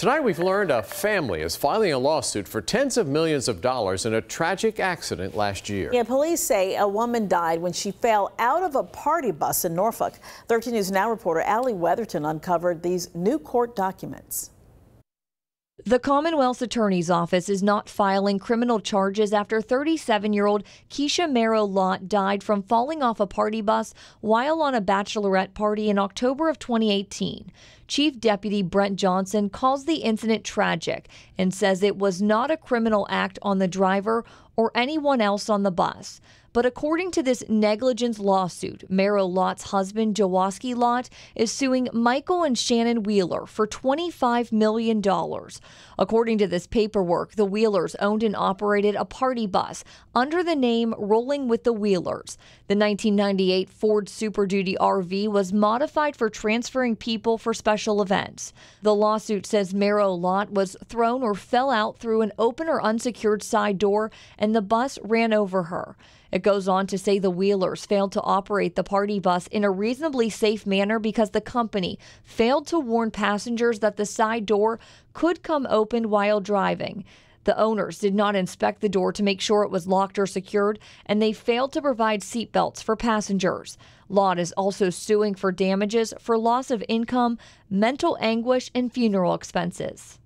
Tonight we've learned a family is filing a lawsuit for tens of millions of dollars in a tragic accident last year. Yeah, police say a woman died when she fell out of a party bus in Norfolk. 13 News Now reporter Allie Weatherton uncovered these new court documents. The Commonwealth's Attorney's Office is not filing criminal charges after 37 year old Kisha Marrow Lott died from falling off a party bus while on a bachelorette party in October of 2018. Chief Deputy Brent Johnson calls the incident tragic and says it was not a criminal act on the driver or anyone else on the bus. But according to this negligence lawsuit, Marrow Lott's husband, Jawoski Lott, is suing Michael and Shannon Wheeler for $25 million. According to this paperwork, the Wheelers owned and operated a party bus under the name Rolling with the Wheelers. The 1998 Ford Super Duty RV was modified for transferring people for special events. The lawsuit says Marrow Lott was thrown or fell out through an open or unsecured side door and the bus ran over her. It goes on to say the Wheelers failed to operate the party bus in a reasonably safe manner because the company failed to warn passengers that the side door could come open while driving. The owners did not inspect the door to make sure it was locked or secured, and they failed to provide seatbelts for passengers. Lott is also suing for damages for loss of income, mental anguish, and funeral expenses.